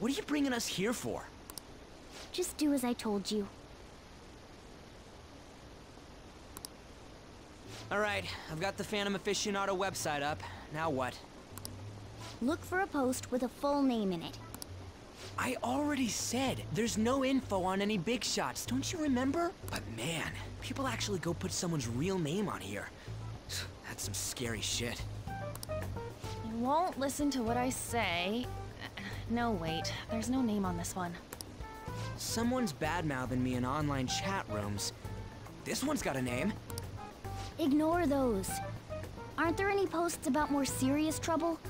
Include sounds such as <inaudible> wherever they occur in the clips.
What are you bringing us here for? Just do as I told you. Alright, I've got the Phantom Aficionado website up. Now what? Look for a post with a full name in it. I already said there's no info on any big shots, don't you remember? But man, people actually go put someone's real name on here. <sighs> That's some scary shit. You won't listen to what I say. No, wait. There's no name on this one. Someone's bad-mouthing me in online chat rooms. This one's got a name. Ignore those. Aren't there any posts about more serious trouble?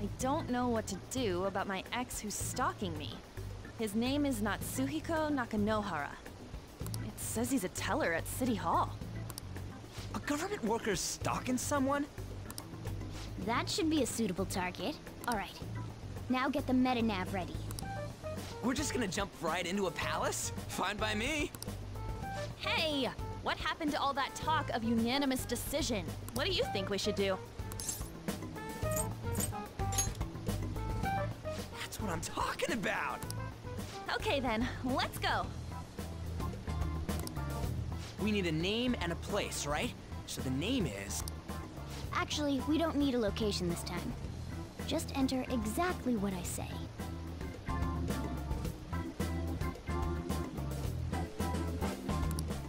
I don't know what to do about my ex who's stalking me. His name is Natsuhiko Nakanohara. It says he's a teller at City Hall. A government worker stalking someone? That should be a suitable target. Alright. Now get the metanav ready. We're just gonna jump right into a palace? Fine by me. Hey! What happened to all that talk of unanimous decision? What do you think we should do? That's what I'm talking about! Okay then, let's go! We need a name and a place, right? So the name is... Actually, we don't need a location this time. Just enter exactly what I say.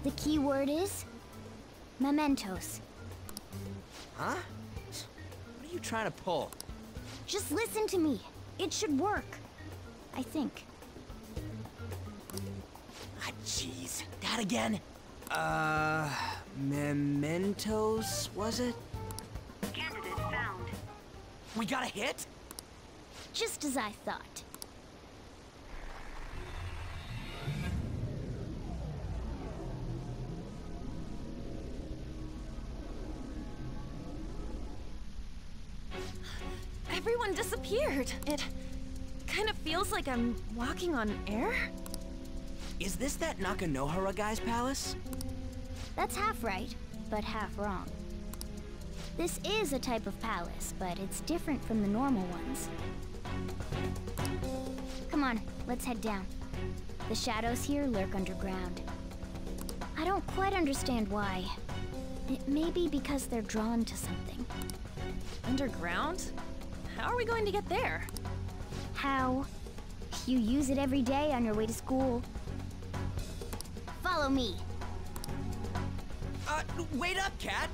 The key word is... Mementos. Huh? What are you trying to pull? Just listen to me. It should work. I think. Ah, jeez. That again? Uh... Mementos, was it? We got a hit? Just as I thought. Everyone disappeared. It kind of feels like I'm walking on air. Is this that Nakanohara guy's palace? That's half right, but half wrong. This is a type of palace, but it's different from the normal ones. Come on, let's head down. The shadows here lurk underground. I don't quite understand why. It may be because they're drawn to something. Underground? How are we going to get there? How? You use it every day on your way to school. Follow me. Uh, wait up, Cat!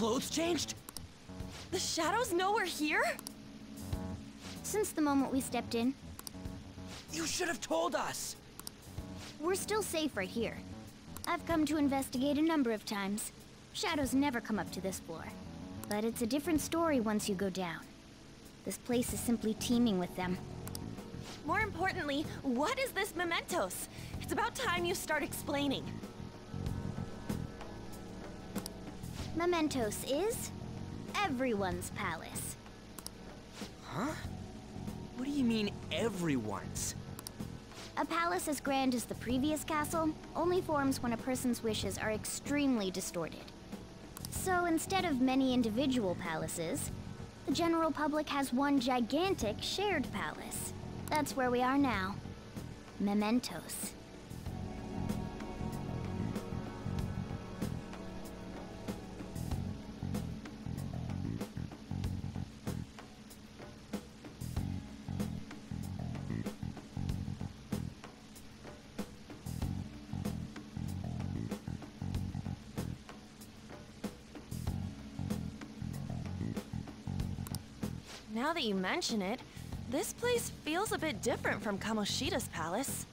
Clothes changed? The shadows know we're here? Since the moment we stepped in, You should have told us! we're still safe right here. I've come to investigate a number of times. Shadows never come up to this floor. But it's a different story once you go down. This place is simply teeming with them. More importantly, what is this mementos? It's about time you start explaining. Mementos is everyone's palace. Huh? What do you mean, everyone's? A palace as grand as the previous castle only forms when a person's wishes are extremely distorted. So instead of many individual palaces, the general public has one gigantic shared palace. That's where we are now. Mementos. Now that you mention it, this place feels a bit different from Kamoshida's palace.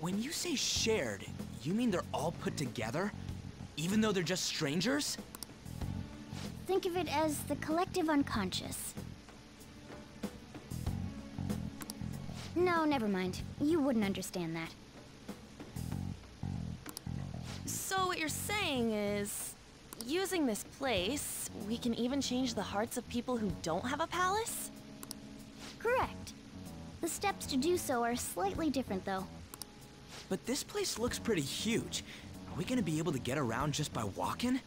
When you say shared, you mean they're all put together? Even though they're just strangers? Think of it as the collective unconscious. No, never mind. You wouldn't understand that. So what you're saying is... using this place, we can even change the hearts of people who don't have a palace? Correct. The steps to do so are slightly different, though. But this place looks pretty huge. Are we gonna be able to get around just by walking?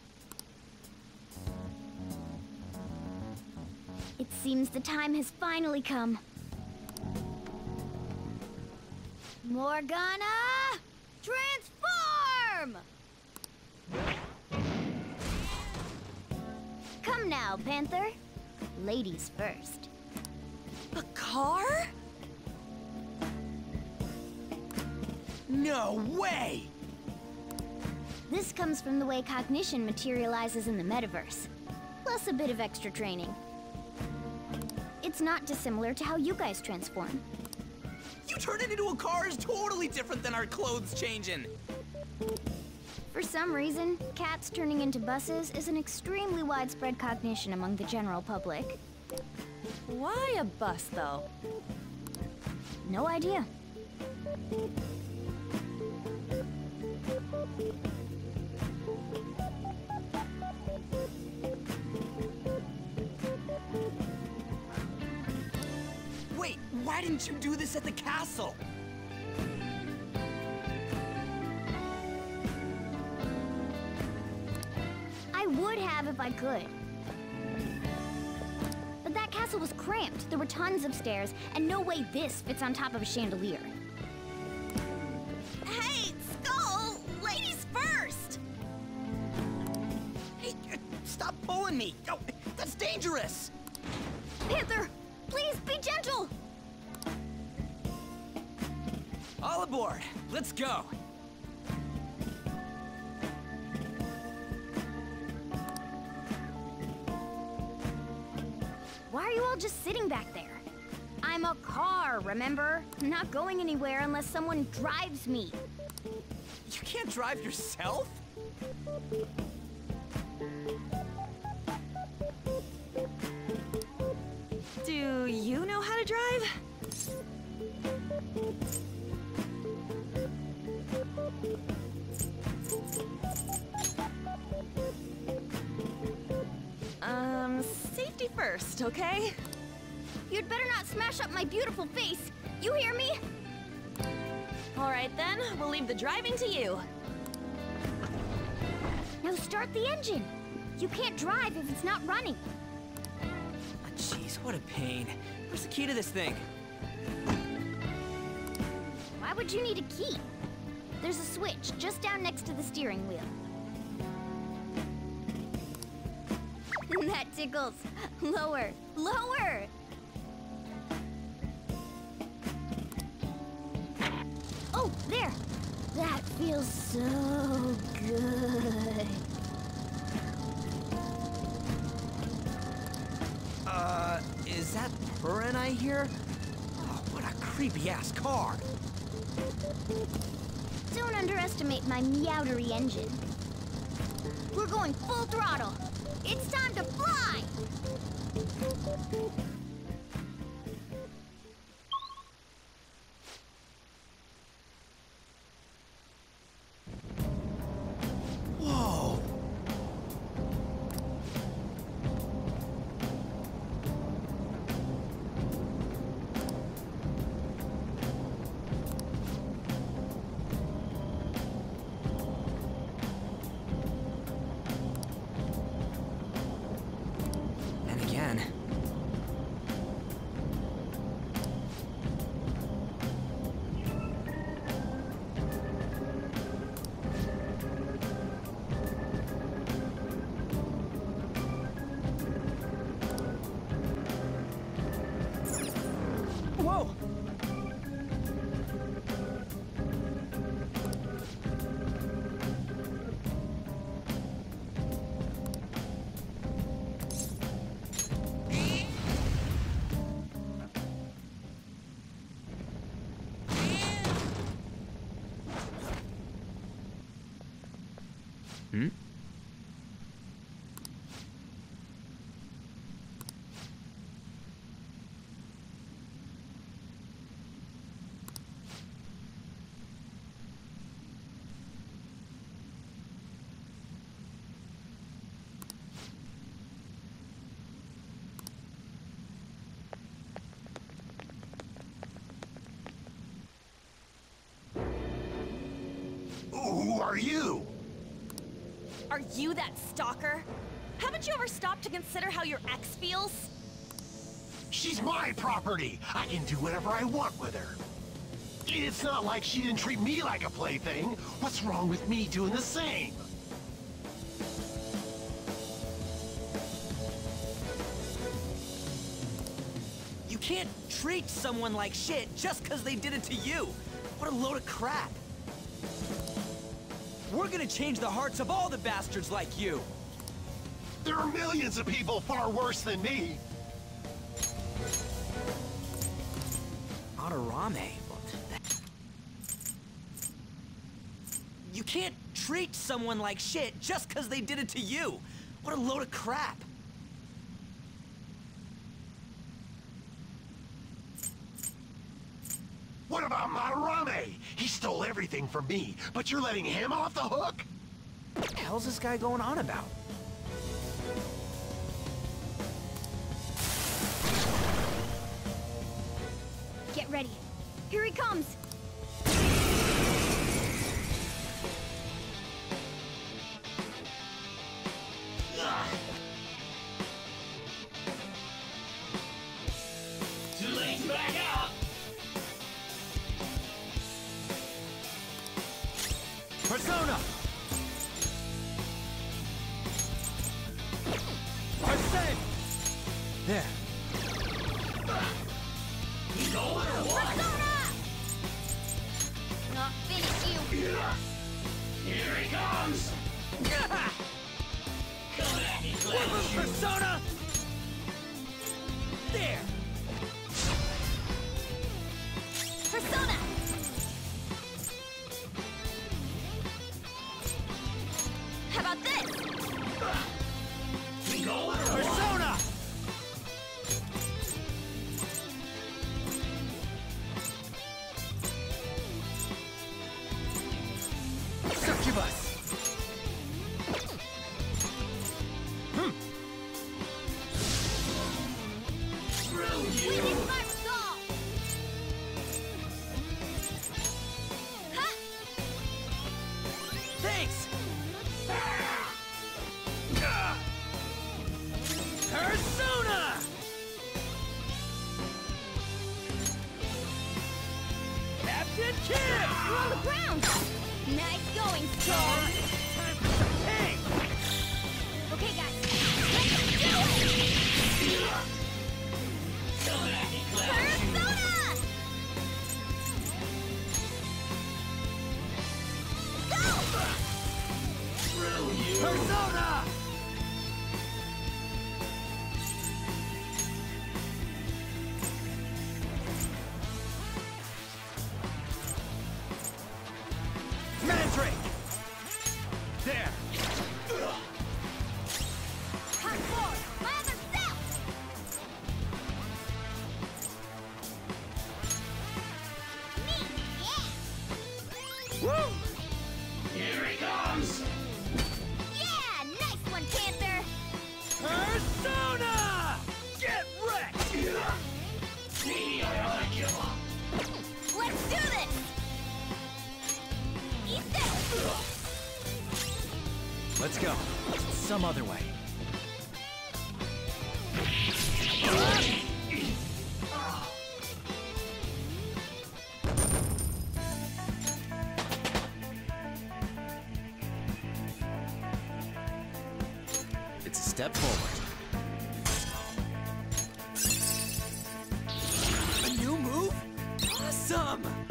It seems the time has finally come. Morgana! Transform! Come now, Panther. Ladies first. A car? No way! This comes from the way cognition materializes in the metaverse, plus a bit of extra training. It's not dissimilar to how you guys transform. You turning into a car is totally different than our clothes changing. For some reason, cats turning into buses is an extremely widespread cognition among the general public. Why a bus, though? No idea. Wait, why didn't you do this at the castle? Would have if I could. But that castle was cramped. There were tons of stairs, and no way this fits on top of a chandelier. Hey, Skull! Ladies first! Hey, uh, stop pulling me! Oh, that's dangerous! Panther, please be gentle! All aboard! Let's go! Just sitting back there? I'm a car, remember? Not going anywhere unless someone drives me. You can't drive yourself? Do you know how to drive? Um, safety first, okay? You'd better not smash up my beautiful face. You hear me? All right then, we'll leave the driving to you. Now start the engine. You can't drive if it's not running. Ah, Jeez, what a pain. Where's the key to this thing? Why would you need a key? There's a switch just down next to the steering wheel. <laughs> that tickles. Lower, lower! Feels so good. Uh, is that purring I hear? Oh, what a creepy ass car. Don't underestimate my meowdery engine. We're going full throttle. It's time to fly! Are you? Are you that stalker? Haven't you ever stopped to consider how your ex feels? She's my property. I can do whatever I want with her. It's not like she didn't treat me like a plaything. What's wrong with me doing the same? You can't treat someone like shit just because they did it to you. What a load of crap. We're gonna change the hearts of all the bastards like you. There are millions of people far worse than me. Adarame. You can't treat someone like shit just because they did it to you. What a load of crap. What about Madarame? He stole everything from me, but you're letting him off the hook? What the hell's this guy going on about? Get ready. Here he comes! Too late to back out. Persona! Thanks! Some other way. It's a step forward. A new move? Awesome!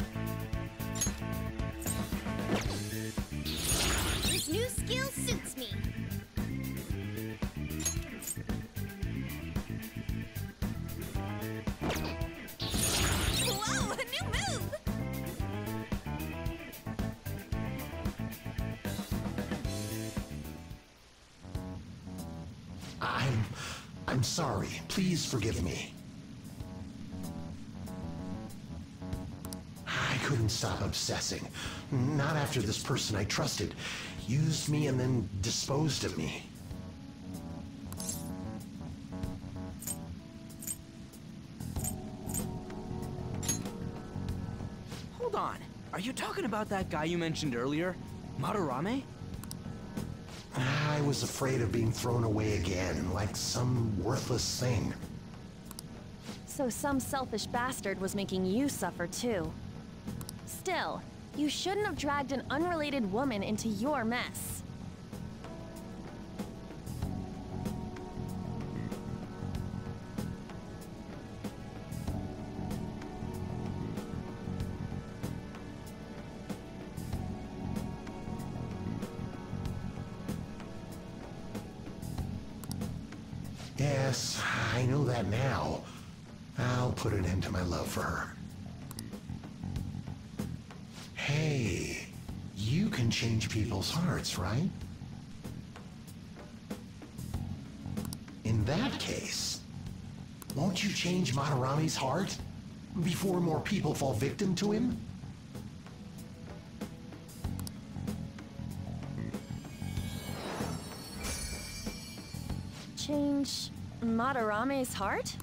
Sorry. Please forgive me. I couldn't stop obsessing. Not after this person I trusted used me and then disposed of me. Hold on. Are you talking about that guy you mentioned earlier? Madarame? I was afraid of being thrown away again, like some worthless thing. So some selfish bastard was making you suffer too. Still, you shouldn't have dragged an unrelated woman into your mess. That now. I'll put an end to my love for her. Hey, you can change people's hearts, right? In that case, won't you change Madarame's heart before more people fall victim to him? Change Madarame's heart?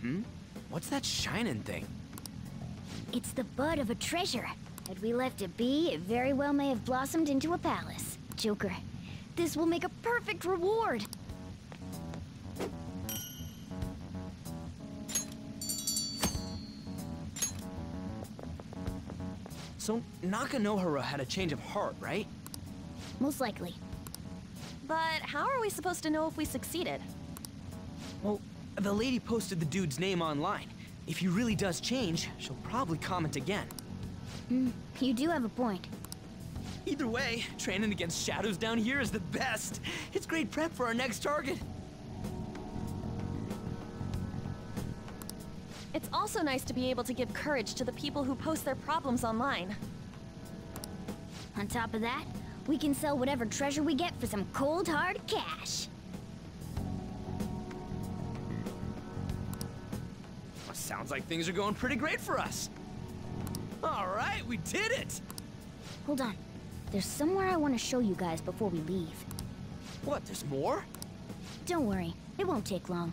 Hmm? What's that shining thing? It's the bud of a treasure. Had we left it be, it very well may have blossomed into a palace. Joker, this will make a perfect reward. So, Nakanohara had a change of heart, right? Most likely. But how are we supposed to know if we succeeded? The lady posted the dude's name online. If he really does change, she'll probably comment again. Mm, you do have a point. Either way, training against shadows down here is the best. It's great prep for our next target. It's also nice to be able to give courage to the people who post their problems online. On top of that, we can sell whatever treasure we get for some cold hard cash. Sounds like things are going pretty great for us. All right, we did it! Hold on. There's somewhere I want to show you guys before we leave. What, there's more? Don't worry, it won't take long.